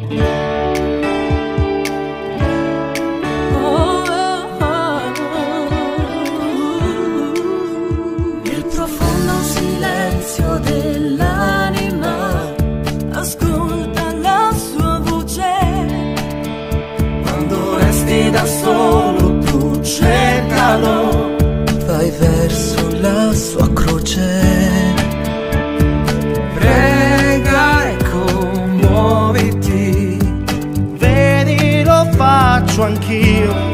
Il profondo silenzio dell'anima ascolta la sua voce. Quando resti da solo tu cercalo Vai verso la sua croce. Faccio anch'io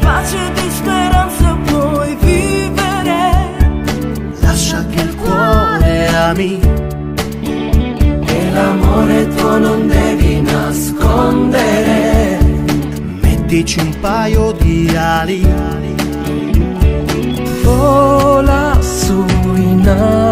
pace di speranza puoi vivere. Lascia che il cuore ami e l'amore tuo non devi nascondere. Mettici un paio di ali, vola su in alto.